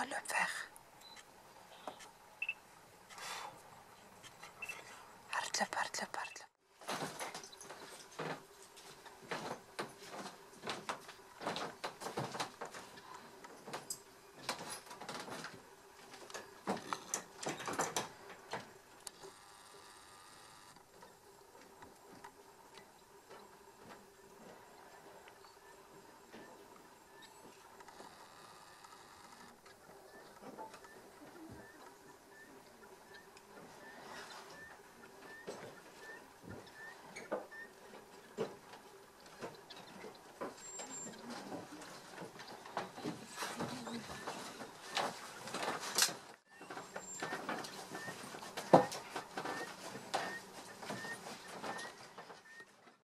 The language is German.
Oh, loop weg. Hardloop, hardloop,